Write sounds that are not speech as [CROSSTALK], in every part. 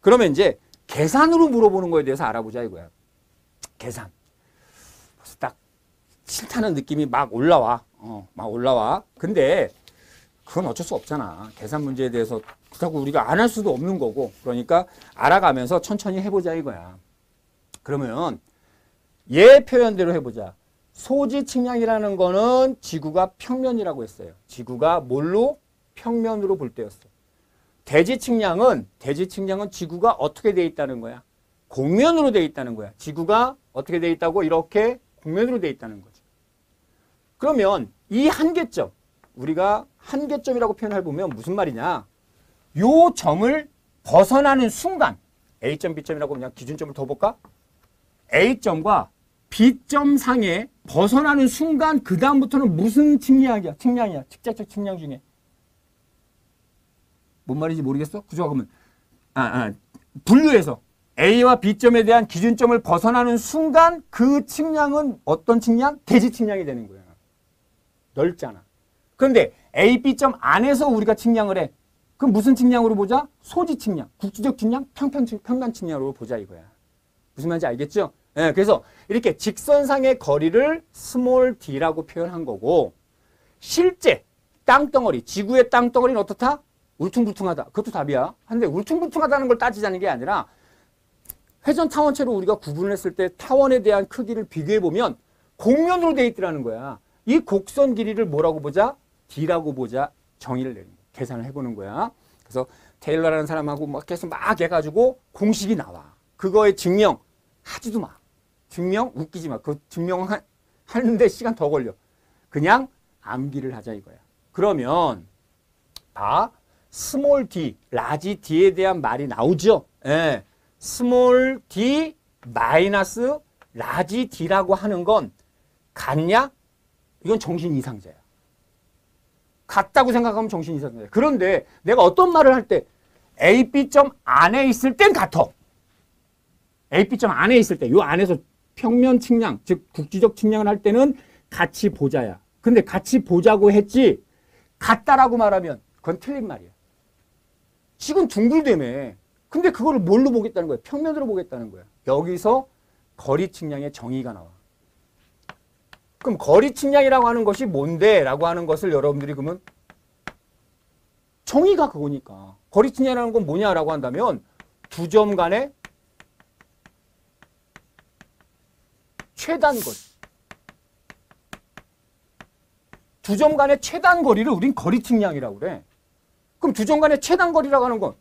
그러면 이제 계산으로 물어보는 거에 대해서 알아보자 이거야. 계산. 그래서 딱 싫다는 느낌이 막 올라와. 어, 막 올라와. 근데 그건 어쩔 수 없잖아. 계산 문제에 대해서 그렇다고 우리가 안 할 수도 없는 거고. 그러니까 알아가면서 천천히 해보자 이거야. 그러면 얘 표현대로 해보자. 소지 측량이라는 거는 지구가 평면이라고 했어요. 지구가 뭘로? 평면으로 볼 때였어. 대지 측량은 대지 측량은 지구가 어떻게 돼 있다는 거야? 공면으로 돼 있다는 거야. 지구가 어떻게 돼 있다고? 이렇게 공면으로 돼 있다는 거지. 그러면 이 한계점 우리가 한계점이라고 표현해 보면 무슨 말이냐? 요 점을 벗어나는 순간 A점, B점이라고 그냥 기준점을 더 볼까? A점과 B점 상에 벗어나는 순간 그 다음부터는 무슨 측량이야? 측량이야. 직접적 측량 중에. 뭔 말인지 모르겠어? 그죠? 그러면 아, 아, 분류해서 A와 B점에 대한 기준점을 벗어나는 순간 그 측량은 어떤 측량? 대지 측량이 되는 거야. 넓잖아. 그런데 A, B점 안에서 우리가 측량을 해. 그럼 무슨 측량으로 보자? 소지 측량, 국지적 측량, 평평, 평면 측량으로 보자 이거야. 무슨 말인지 알겠죠? 예, 그래서 이렇게 직선상의 거리를 small d라고 표현한 거고 실제 땅덩어리, 지구의 땅덩어리는 어떻다? 울퉁불퉁하다. 그것도 답이야. 근데 울퉁불퉁하다는 걸 따지자는 게 아니라 회전 타원체로 우리가 구분을 했을 때 타원에 대한 크기를 비교해 보면 곡면으로 돼 있더라는 거야. 이 곡선 길이를 뭐라고 보자? D라고 보자. 정의를 내는 거야. 계산을 해보는 거야. 그래서 테일러라는 사람하고 막 계속 막 해가지고 공식이 나와. 그거의 증명 하지도 마. 증명 웃기지 마. 그 증명하는데 시간 더 걸려. 그냥 암기를 하자 이거야. 그러면 봐. small d, large d에 대한 말이 나오죠. 예. small d 마이너스 large d라고 하는 건 같냐? 이건 정신 이상자야. 같다고 생각하면 정신 이상자야. 그런데 내가 어떤 말을 할 때 A, B점 안에 있을 땐 같아. A, B점 안에 있을 때, 요 안에서 평면 측량, 즉 국지적 측량을 할 때는 같이 보자야. 근데 같이 보자고 했지 같다라고 말하면 그건 틀린 말이야. 지금 둥글대매. 근데 그거를 뭘로 보겠다는 거야? 평면으로 보겠다는 거야. 여기서 거리 측량의 정의가 나와. 그럼 거리 측량이라고 하는 것이 뭔데? 라고 하는 것을 여러분들이 그러면 정의가 그거니까. 거리 측량이라는 건 뭐냐라고 한다면 두 점 간의 최단 거리. 두 점 간의 최단 거리를 우린 거리 측량이라고 그래. 그럼 두 점 간의 최단 거리라고 하는 건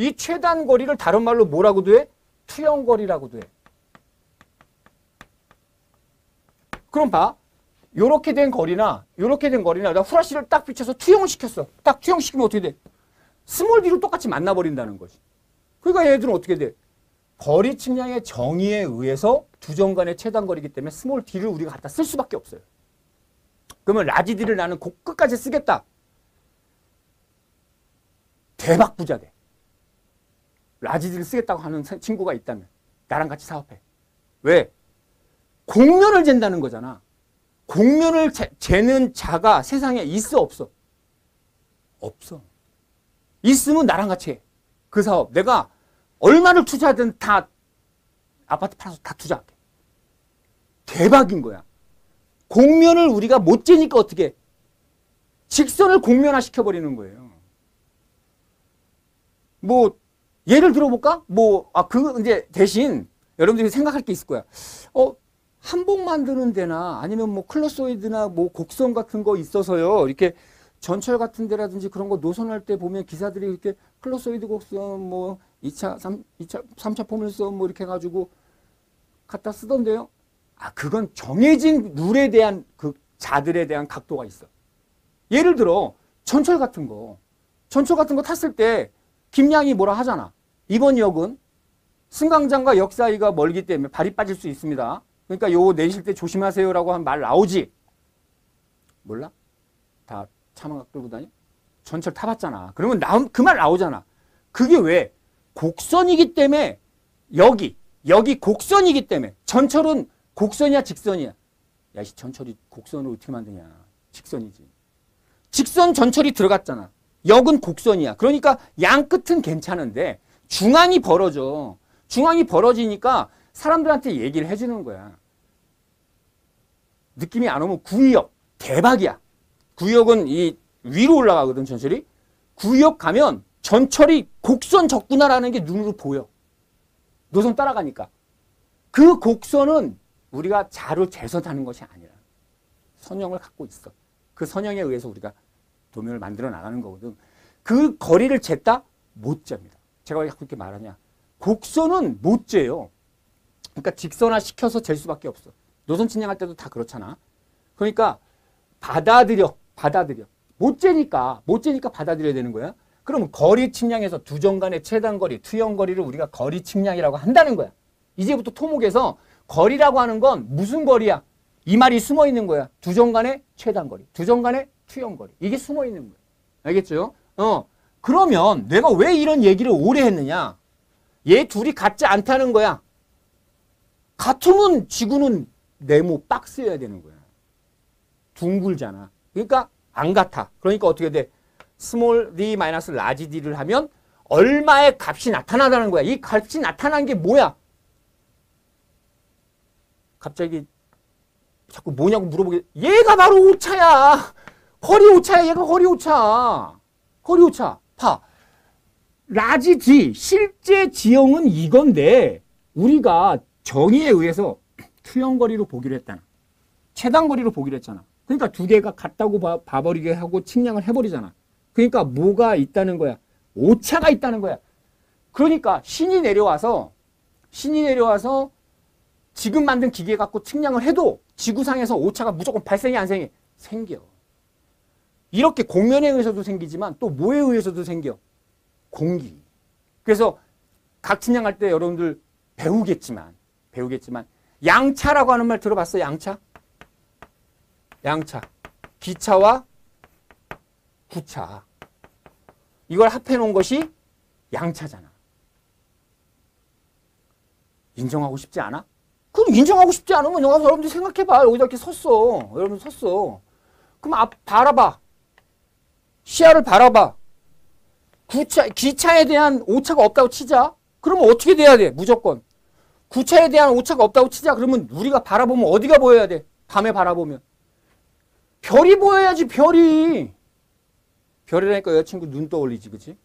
이 최단 거리를 다른 말로 뭐라고도 해? 투영 거리라고도 해. 그럼 봐. 요렇게 된 거리나 요렇게 된 거리나 나 후라시를 딱 비춰서 투영을 시켰어. 딱 투영시키면 어떻게 돼? small D로 똑같이 만나버린다는 거지. 그러니까 얘들은 어떻게 돼? 거리 측량의 정의에 의해서 두 점 간의 최단 거리이기 때문에 small D를 우리가 갖다 쓸 수밖에 없어요. 그러면 large D를 나는 끝까지 쓰겠다. 대박 부자 돼. large D를 쓰겠다고 하는 친구가 있다면 나랑 같이 사업해. 왜? 곡면을 잰다는 거잖아. 곡면을 재는 자가 세상에 있어 없어? 없어. 있으면 나랑 같이 해. 그 사업. 내가 얼마를 투자하든 다 아파트 팔아서 다 투자할게. 대박인 거야. 공면을 우리가 못 재니까 어떻게 직선을 공면화 시켜버리는 거예요. 뭐 예를 들어볼까? 뭐, 아, 그, 이제 대신 여러분들이 생각할 게 있을 거야. 어, 한복 만드는 데나 아니면 뭐 클로소이드나 뭐 곡선 같은 거 있어서요. 이렇게 전철 같은 데라든지 그런 거 노선할 때 보면 기사들이 이렇게 클로소이드 곡선 뭐 2차, 3, 2차, 3차 포물선 뭐 이렇게 해가지고 갖다 쓰던데요. 아, 그건 정해진 룰에 대한 그 자들에 대한 각도가 있어. 예를 들어 전철 같은 거. 전철 같은 거 탔을 때 김양이 뭐라 하잖아. 이번 역은 승강장과 역 사이가 멀기 때문에 발이 빠질 수 있습니다. 그러니까 요 내리실 때 조심하세요라고 한 말 나오지? 몰라? 다 차만각 끌고 다녀? 전철 타봤잖아. 그러면 그 말 나오잖아. 그게 왜? 곡선이기 때문에 여기, 여기 곡선이기 때문에 전철은 곡선이야 직선이야? 야, 이 전철이 곡선을 어떻게 만드냐. 직선이지. 직선 전철이 들어갔잖아. 역은 곡선이야. 그러니까 양 끝은 괜찮은데 중앙이 벌어져. 중앙이 벌어지니까 사람들한테 얘기를 해주는 거야. 느낌이 안 오면 구역 대박이야. 구역은 이 위로 올라가거든 전철이. 구역 가면 전철이 곡선 적구나라는 게 눈으로 보여. 노선 따라가니까. 그 곡선은 우리가 자로 재서 타는 것이 아니라 선형을 갖고 있어. 그 선형에 의해서 우리가 도면을 만들어 나가는 거거든. 그 거리를 쟀다? 못 잽니다. 제가 왜 그렇게 말하냐. 곡선은 못 재요. 그러니까 직선화 시켜서 잴 수밖에 없어. 노선 측량할 때도 다 그렇잖아. 그러니까 받아들여, 받아들여. 못 재니까, 못 재니까 받아들여야 되는 거야. 그러면 거리 측량에서 두 점 간의 최단 거리, 투영 거리를 우리가 거리 측량이라고 한다는 거야. 이제부터 토목에서 거리라고 하는 건 무슨 거리야? 이 말이 숨어 있는 거야. 두 점 간의 최단 거리, 두 점 간의 투영 거리. 이게 숨어 있는 거야. 알겠죠? 어. 그러면 내가 왜 이런 얘기를 오래 했느냐? 얘 둘이 같지 않다는 거야. 같으면 지구는 네모 박스여야 되는 거야. 둥글잖아. 그러니까 안 같아. 그러니까 어떻게 돼? small d 마이너스 large d를 하면 얼마의 값이 나타나다는 거야. 이 값이 나타난 게 뭐야? 갑자기 자꾸 뭐냐고 물어보게. 얘가 바로 오차야. 거리 오차야. 얘가 거리 오차. 거리 오차. 봐. large D 실제 지형은 이건데 우리가 정의에 의해서 [CLEARS THROAT] 투영 거리로 보기로 했잖아. 최단 거리로 보기로 했잖아. 그러니까 두 개가 같다고 봐, 봐버리게 하고 측량을 해버리잖아. 그러니까 뭐가 있다는 거야? 오차가 있다는 거야. 그러니까 신이 내려와서 신이 내려와서 지금 만든 기계 갖고 측량을 해도 지구상에서 오차가 무조건 발생이 안? 생겨. 이렇게 공면에 의해서도 생기지만 또 뭐에 의해서도 생겨? 공기. 그래서 각 측량할 때 여러분들 배우겠지만 배우겠지만 양차라고 하는 말 들어봤어요? 양차? 양차. 기차와 구차. 이걸 합해 놓은 것이 양차잖아. 인정하고 싶지 않아? 그럼 인정하고 싶지 않으면 여러분들 생각해봐. 여기다 이렇게 섰어. 여러분 섰어. 그럼 앞 바라봐. 시야를 바라봐. 구차, 기차에 대한 오차가 없다고 치자. 그러면 어떻게 돼야 돼? 무조건. 구차에 대한 오차가 없다고 치자. 그러면 우리가 바라보면 어디가 보여야 돼? 밤에 바라보면. 별이 보여야지, 별이. 별이라니까 여자친구 눈 떠올리지, 그치?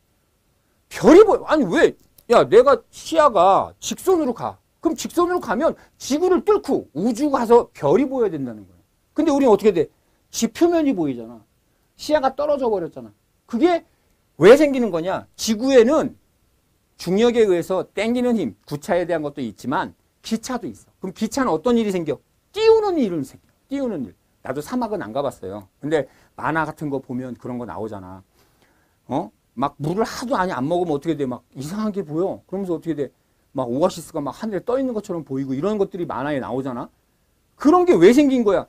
별이 보여. 아니, 왜? 야, 내가 시야가 직선으로 가. 그럼 직선으로 가면 지구를 뚫고 우주 가서 별이 보여야 된다는 거야. 근데 우리는 어떻게 돼? 지표면이 보이잖아. 시야가 떨어져 버렸잖아. 그게 왜 생기는 거냐? 지구에는 중력에 의해서 땡기는 힘, 구차에 대한 것도 있지만 기차도 있어. 그럼 기차는 어떤 일이 생겨? 띄우는 일은 생겨. 띄우는 일. 나도 사막은 안 가봤어요. 근데 만화 같은 거 보면 그런 거 나오잖아. 어? 막 물을 하도 아니 안 먹으면 어떻게 돼? 막 이상하게 보여. 그러면서 어떻게 돼? 막 오아시스가 막 하늘에 떠 있는 것처럼 보이고 이런 것들이 만화에 나오잖아. 그런 게 왜 생긴 거야?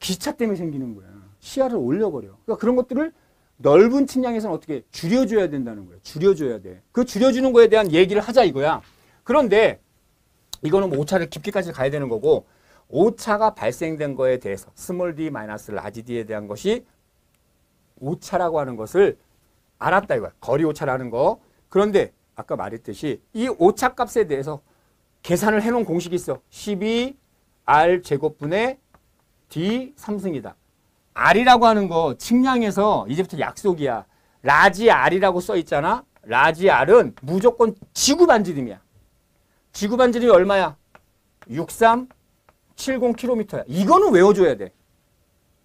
기차 때문에 생기는 거야. 시야를 올려버려. 그러니까 그런 것들을 넓은 측량에서는 어떻게 줄여줘야 된다는 거예요. 줄여줘야 돼. 그 줄여주는 거에 대한 얘기를 하자 이거야. 그런데 이거는 뭐 오차를 깊게까지 가야 되는 거고 오차가 발생된 거에 대해서 small d 마이너스 large d에 대한 것이 오차라고 하는 것을 알았다 이거야. 거리 오차라는 거. 그런데 아까 말했듯이 이 오차 값에 대해서 계산을 해놓은 공식이 있어. 12r 제곱분의 d 3승이다. R이라고 하는 거 측량에서 이제부터 약속이야. large R이라고 써 있잖아. large R은 무조건 지구 반지름이야. 지구 반지름이 얼마야? 6370km야. 이거는 외워줘야 돼.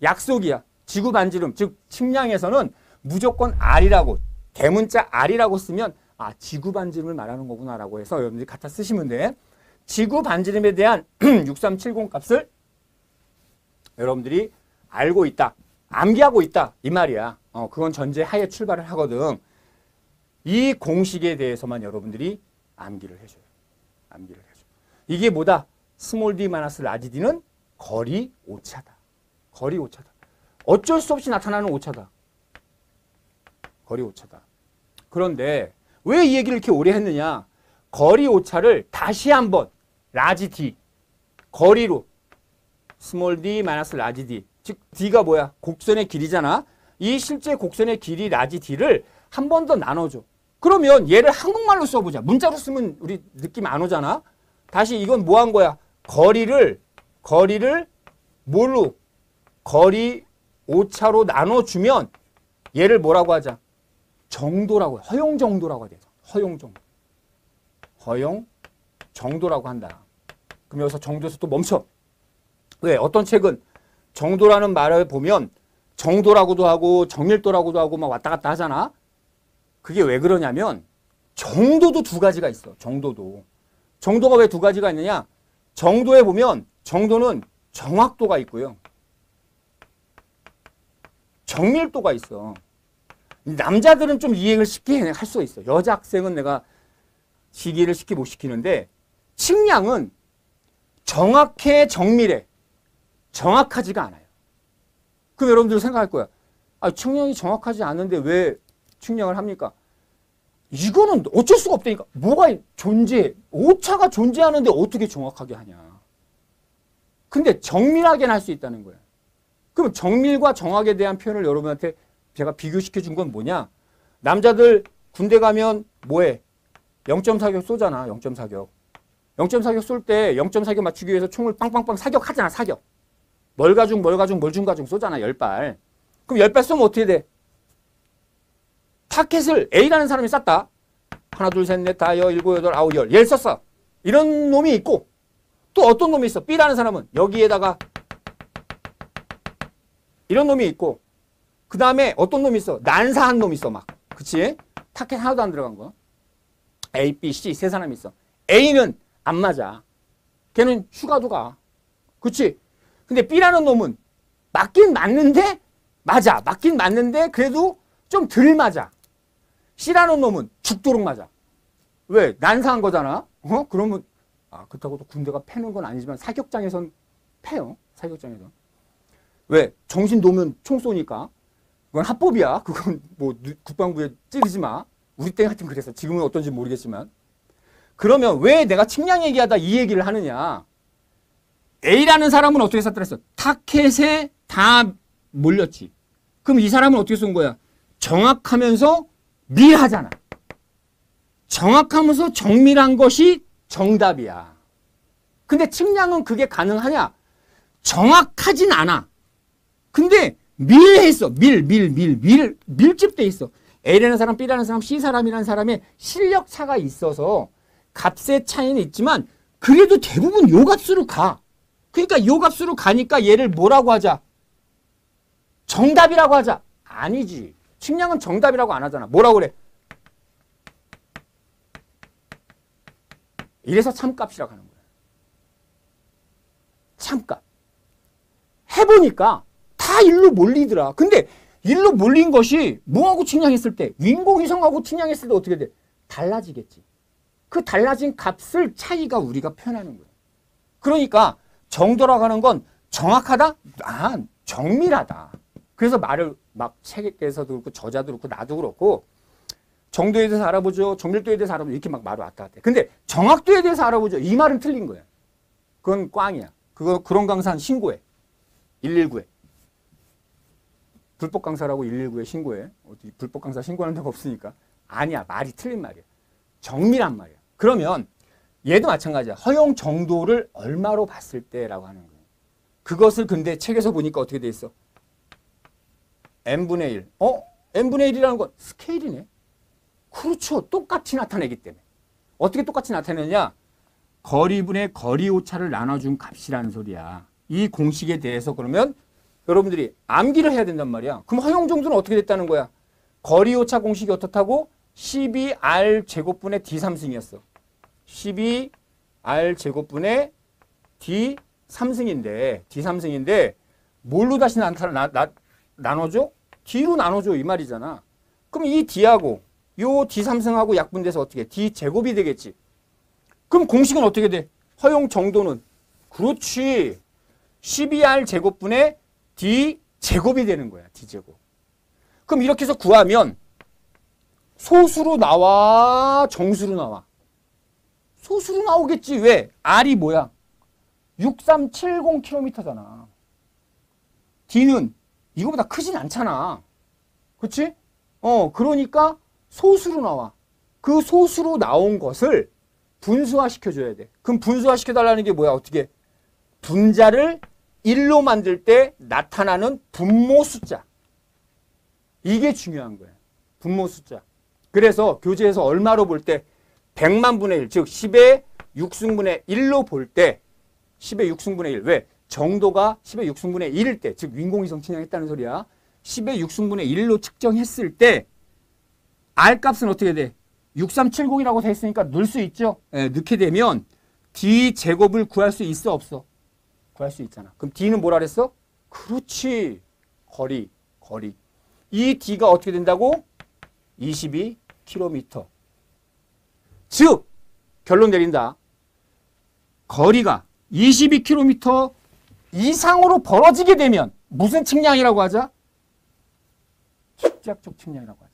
약속이야. 지구 반지름, 즉 측량에서는 무조건 R이라고 대문자 R이라고 쓰면 아 지구 반지름을 말하는 거구나라고 해서 여러분들이 갖다 쓰시면 돼. 지구 반지름에 대한 [CLEARS THROAT] 6370 값을 여러분들이 알고 있다. 암기하고 있다. 이 말이야. 어, 그건 전제 하에 출발을 하거든. 이 공식에 대해서만 여러분들이 암기를 해줘요. 암기를 해줘. 이게 뭐다? small d 마이너스 large d는 거리 오차다. 거리 오차다. 어쩔 수 없이 나타나는 오차다. 거리 오차다. 그런데 왜 이 얘기를 이렇게 오래 했느냐? 거리 오차를 다시 한번 large d 거리로 small d 마이너스 large d 즉 d가 뭐야? 곡선의 길이잖아. 이 실제 곡선의 길이 large d를 한 번 더 나눠줘. 그러면 얘를 한국말로 써보자. 문자로 쓰면 우리 느낌 안 오잖아. 다시 이건 뭐 한 거야? 거리를 거리를 뭘로 거리 오차로 나눠주면 얘를 뭐라고 하자? 정도라고 해. 허용 정도라고 하자. 허용 정도. 허용 정도라고 한다. 그럼 여기서 정도에서 또 멈춰. 왜? 어떤 책은 정도라는 말을 보면 정도라고도 하고 정밀도라고도 하고 막 왔다 갔다 하잖아. 그게 왜 그러냐면 정도도 두 가지가 있어. 정도도. 정도가 왜 두 가지가 있느냐? 정도에 보면 정도는 정확도가 있고요. 정밀도가 있어. 남자들은 좀 이해를 쉽게 할 수 있어. 여자 학생은 내가 시기를 쉽게 못 시키는데 측량은 정확해 정밀해 정확하지가 않아요. 그럼 여러분들 생각할 거야. 아, 측량이 정확하지 않은데 왜 측량을 합니까? 이거는 어쩔 수가 없다니까. 뭐가 존재, 오차가 존재하는데 어떻게 정확하게 하냐. 근데 정밀하게는 할 수 있다는 거야. 그럼 정밀과 정확에 대한 표현을 여러분한테 제가 비교시켜 준 건 뭐냐? 남자들 군대 가면 뭐해? 0.4격 쏘잖아. 0.4격. 0.4격 쏠 때 0.4격 맞추기 위해서 총을 빵빵빵 사격하잖아. 사격. 뭘 가중 뭘 가중 뭘중 가중 쏘잖아. 10발. 그럼 10발 쏘면 어떻게 돼? 타켓을 A라는 사람이 쐈다. 하나 둘 셋 넷 다 여 일곱 여덟 아홉 열. 얘를 썼어. 이런 놈이 있고 또 어떤 놈이 있어. B라는 사람은 여기에다가 이런 놈이 있고 그 다음에 어떤 놈이 있어. 난사한 놈이 있어 막. 그치? 타켓 하나도 안 들어간 거. A, B, C 세 사람이 있어. A는 안 맞아. 걔는 휴가도 가. 그치? 근데 B라는 놈은 맞긴 맞는데 맞아. 맞긴 맞는데 그래도 좀 덜 맞아. C라는 놈은 죽도록 맞아. 왜? 난사한 거잖아. 어? 그러면 아 그렇다고 또 군대가 패는 건 아니지만 사격장에선 패요. 사격장에선. 왜? 정신 놓으면 총 쏘니까. 그건 합법이야. 그건 뭐 국방부에 찌르지 마. 우리 때 하여튼 그래서 지금은 어떤지 모르겠지만. 그러면 왜 내가 측량 얘기하다 이 얘기를 하느냐. A라는 사람은 어떻게 했어? 타켓에 다 몰렸지. 그럼 이 사람은 어떻게 쏜 거야? 정확하면서 밀하잖아. 정확하면서 정밀한 것이 정답이야. 근데 측량은 그게 가능하냐? 정확하진 않아. 근데 밀했어. 밀, 밀, 밀, 밀, 밀집돼 있어. A라는 사람, B라는 사람, C 사람이라는 사람의 실력 차가 있어서 값의 차이는 있지만 그래도 대부분 요 값으로 가. 그러니까 요 값으로 가니까 얘를 뭐라고 하자? 정답이라고 하자. 아니지. 측량은 정답이라고 안 하잖아. 뭐라고 그래? 이래서 참값이라고 하는 거야. 참값. 해보니까 다 일로 몰리더라. 근데 일로 몰린 것이 뭐하고 측량했을 때 인공위성하고 측량했을 때 어떻게 돼? 달라지겠지. 그 달라진 값을 차이가 우리가 표현하는 거예요. 그러니까 정도라고 하는 건 정확하다? 아, 정밀하다. 그래서 말을 막 책에서도 그렇고 저자도 그렇고 나도 그렇고 정도에 대해서 알아보죠. 정밀도에 대해서 알아보죠. 이렇게 막 말을 왔다 갔다 해. 근데 정확도에 대해서 알아보죠. 이 말은 틀린 거야. 그건 꽝이야. 그거 그런 강사 신고해. 119에. 불법 강사라고 119에 신고해. 어디 불법 강사 신고하는 데가 없으니까. 아니야. 말이 틀린 말이야. 정밀한 말이야. 그러면 얘도 마찬가지야. 허용 정도를 얼마로 봤을 때라고 하는 거예요. 그것을 근데 책에서 보니까 어떻게 돼 있어? n분의 1. 어? n분의 1이라는 건 스케일이네. 그렇죠. 똑같이 나타내기 때문에. 어떻게 똑같이 나타내냐? 거리분의 거리 오차를 나눠준 값이라는 소리야. 이 공식에 대해서 그러면 여러분들이 암기를 해야 된단 말이야. 그럼 허용 정도는 어떻게 됐다는 거야? 거리 오차 공식이 어떻다고? 12R 제곱분의 D3승이었어. 12R 제곱분의 D3승인데 D3승인데 뭘로 다시 나타나, 나, 나눠줘? D로 나눠줘 이 말이잖아. 그럼 이 D하고 요 D3승하고 약분돼서 어떻게 D 제곱이 되겠지. 그럼 공식은 어떻게 돼? 허용 정도는 그렇지. 12R 제곱분의 D 제곱이 되는 거야. D 제곱. 그럼 이렇게 해서 구하면 소수로 나와 정수로 나와. 소수로 나오겠지. 왜? R이 뭐야? 6370km잖아. D는 이거보다 크진 않잖아. 그치? 어, 그러니까 소수로 나와. 그 소수로 나온 것을 분수화 시켜줘야 돼. 그럼 분수화 시켜달라는 게 뭐야? 어떻게? 분자를 1로 만들 때 나타나는 분모 숫자. 이게 중요한 거예요. 분모 숫자. 그래서 교재에서 얼마로 볼 때 100만 분의 1, 즉 10의 6승분의 1로 볼 때 10의 6승분의 1. 왜? 정도가 10의 6승분의 1일 때, 즉 윈공위성 측량했다는 소리야. 10의 6승분의 1로 측정했을 때 R 값은 어떻게 돼? 6370이라고 돼 있으니까 넣을 수 있죠. 예, 넣게 되면 D 제곱을 구할 수 있어 없어? 구할 수 있잖아. 그럼 D는 뭐라 그랬어? 그렇지. 거리, 거리. 이 D가 어떻게 된다고? 22km. 즉 결론 내린다. 거리가 22km 이상으로 벌어지게 되면 무슨 측량이라고 하자? 측작적 측량이라고 하자.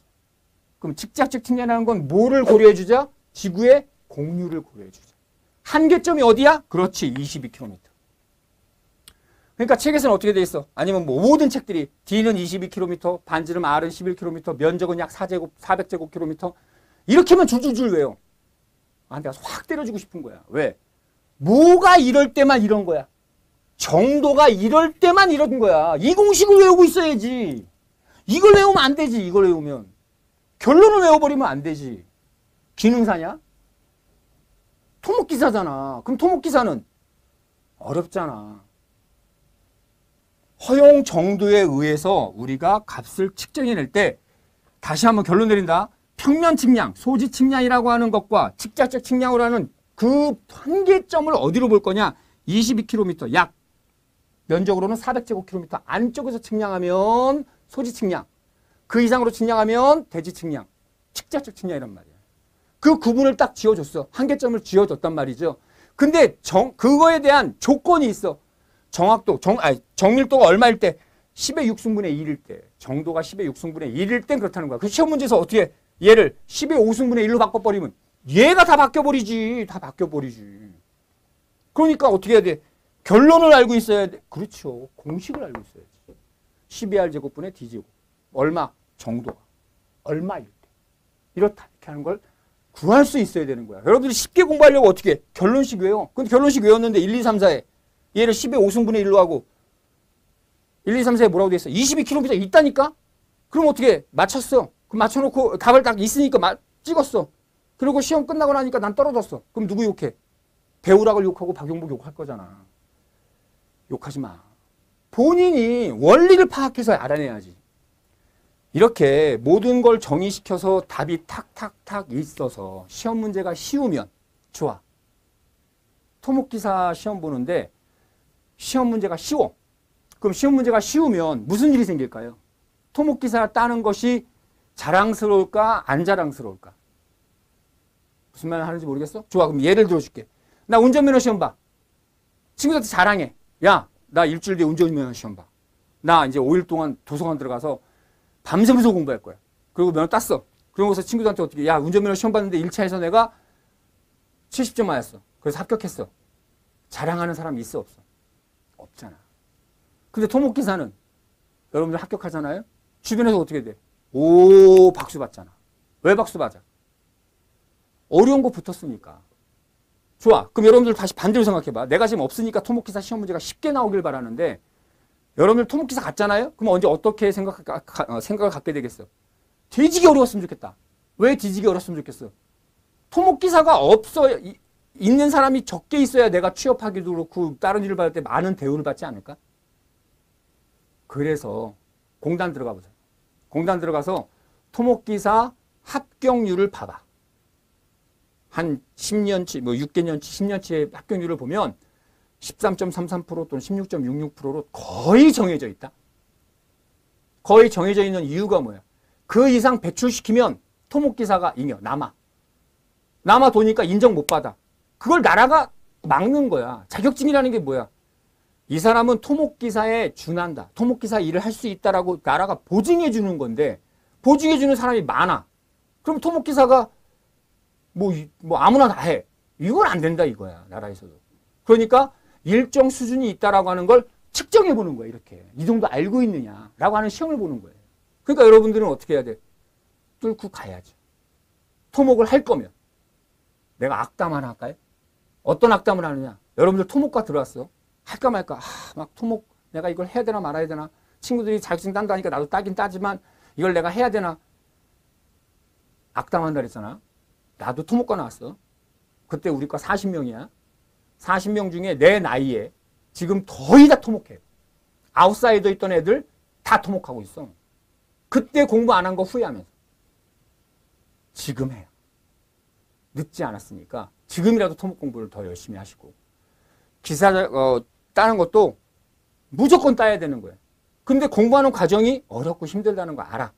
그럼 측작적 측량이라는 건 뭐를 고려해 주자? 지구의 공유를 고려해 주자. 한계점이 어디야? 그렇지. 22km. 그러니까 책에서는 어떻게 돼 있어? 아니면 뭐 모든 책들이 D는 22km, 반지름 R은 11km, 면적은 약 4제곱, 400제곱km 이렇게만 줄줄줄 외 워. 아, 내가 확 때려주고 싶은 거야. 왜? 뭐가 이럴 때만 이런 거야. 정도가 이럴 때만 이런 거야. 이 공식을 외우고 있어야지. 이걸 외우면 안 되지. 이걸 외우면. 결론을 외워버리면 안 되지. 기능사냐? 토목기사잖아. 그럼 토목기사는 어렵잖아. 허용 정도에 의해서 우리가 값을 측정해낼 때 다시 한번 결론 내린다. 평면 측량, 소지 측량이라고 하는 것과 직자적 측량으로 하는 그 한계점을 어디로 볼 거냐? 22km 약 면적으로는 400제곱km 안쪽에서 측량하면 소지 측량 그 이상으로 측량하면 대지 측량 직자적 측량이란 말이야. 그 구분을 딱 지어줬어. 한계점을 지어줬단 말이죠. 근데 정, 그거에 대한 조건이 있어. 정확도, 정, 아니, 정밀도가 얼마일 때? 10의 6승분의 1일 때. 정도가 10의 6승분의 1일 땐 그렇다는 거야. 그 시험 문제에서 어떻게 얘를 10의 5승분의 1로 바꿔버리면 얘가 다 바뀌어버리지. 다 바뀌어버리지. 그러니까 어떻게 해야 돼? 결론을 알고 있어야 돼. 그렇죠. 공식을 알고 있어야지. 12R 제곱분의 D제곱. 얼마? 정도가. 얼마일 때. 이렇다. 이렇게 하는 걸 구할 수 있어야 되는 거야. 여러분들이 쉽게 공부하려고 어떻게 해? 결론식 외워. 근데 결론식 외웠는데 1, 2, 3, 4에 얘를 10의 5승분의 1로 하고 1, 2, 3, 4에 뭐라고 돼 있어? 22km 있다니까? 그럼 어떻게 맞췄어? 그럼 맞춰놓고 답을 딱 있으니까 마, 찍었어. 그리고 시험 끝나고 나니까 난 떨어졌어. 그럼 누구 욕해? 배우락을 욕하고 박용복 욕할 거잖아. 욕하지 마. 본인이 원리를 파악해서 알아내야지. 이렇게 모든 걸 정의시켜서 답이 탁탁탁 있어서 시험 문제가 쉬우면 좋아. 토목기사 시험 보는데 시험 문제가 쉬워. 그럼 시험 문제가 쉬우면 무슨 일이 생길까요? 토목기사 따는 것이 자랑스러울까 안 자랑스러울까? 무슨 말 하는지 모르겠어? 좋아 그럼 예를 들어줄게. 나 운전면허 시험 봐. 친구들한테 자랑해. 야 나 일주일 뒤에 운전면허 시험 봐. 나 이제 5일 동안 도서관 들어가서 밤새면서 공부할 거야. 그리고 면허 땄어. 그러고서 친구들한테 어떻게 야 운전면허 시험 봤는데 1차에서 내가 70점 맞았어. 그래서 합격했어. 자랑하는 사람이 있어 없어? 없잖아. 근데 토목기사는 여러분들 합격하잖아요. 주변에서 어떻게 돼? 오 박수 받잖아. 왜 박수 받아? 어려운 거 붙었으니까. 좋아. 그럼 여러분들 다시 반대로 생각해봐. 내가 지금 없으니까 토목기사 시험 문제가 쉽게 나오길 바라는데 여러분들 토목기사 갔잖아요? 그럼 언제 어떻게 생각, 어, 생각을 갖게 되겠어? 뒤지게 어려웠으면 좋겠다. 왜 뒤지게 어려웠으면 좋겠어? 토목기사가 없어, 이, 있는 사람이 적게 있어야 내가 취업하기도 그렇고 다른 일을 받을 때 많은 대우를 받지 않을까? 그래서 공단 들어가 보자. 공단 들어가서 토목기사 합격률을 봐봐. 한 10년치, 뭐 6개년치, 10년치의 합격률을 보면 13.33% 또는 16.66%로 거의 정해져 있다. 거의 정해져 있는 이유가 뭐야? 그 이상 배출시키면 토목기사가 잉여, 남아. 남아 도니까 인정 못 받아. 그걸 나라가 막는 거야. 자격증이라는 게 뭐야? 이 사람은 토목기사에 준한다. 토목기사 일을 할 수 있다라고 나라가 보증해 주는 건데 보증해 주는 사람이 많아. 그럼 토목기사가 뭐, 뭐 아무나 다 해. 이건 안 된다 이거야. 나라에서도. 그러니까 일정 수준이 있다라고 하는 걸 측정해 보는 거야. 이렇게. 이 정도 알고 있느냐라고 하는 시험을 보는 거예요. 그러니까 여러분들은 어떻게 해야 돼? 뚫고 가야죠. 토목을 할 거면 내가 악담 하나 할까요? 어떤 악담을 하느냐? 여러분들 토목과 들어왔어. 할까 말까? 아, 막 토목 내가 이걸 해야 되나 말아야 되나? 친구들이 자격증 딴다니까 나도 따긴 따지만 이걸 내가 해야 되나? 악담한다 그랬잖아. 나도 토목과 나왔어. 그때 우리 과 40명이야. 40명 중에 내 나이에 지금 거의 다 토목해. 아웃사이더 있던 애들 다 토목하고 있어. 그때 공부 안 한 거 후회하면서. 지금 해요. 늦지 않았으니까 지금이라도 토목 공부를 더 열심히 하시고. 기사, 어, 따는 것도 무조건 따야 되는 거예요. 근데 공부하는 과정이 어렵고 힘들다는 거 알아.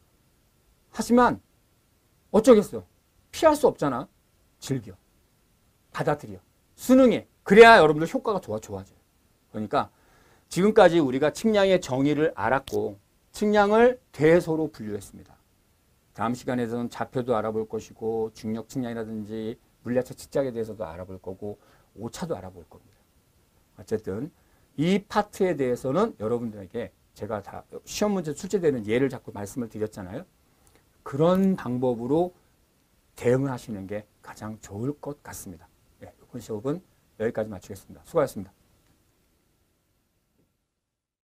하지만 어쩌겠어. 피할 수 없잖아. 즐겨. 받아들여. 수능해. 그래야 여러분들 효과가 좋아, 좋아져요. 그러니까 지금까지 우리가 측량의 정의를 알았고 측량을 대소로 분류했습니다. 다음 시간에서는 좌표도 알아볼 것이고 중력 측량이라든지 물리학적 측정에 대해서도 알아볼 거고 오차도 알아볼 겁니다. 어쨌든 이 파트에 대해서는 여러분들에게 제가 다 시험 문제 출제되는 예를 자꾸 말씀을 드렸잖아요. 그런 방법으로 대응을 하시는 게 가장 좋을 것 같습니다. 네, 이번 시험은 여기까지 마치겠습니다. 수고하셨습니다.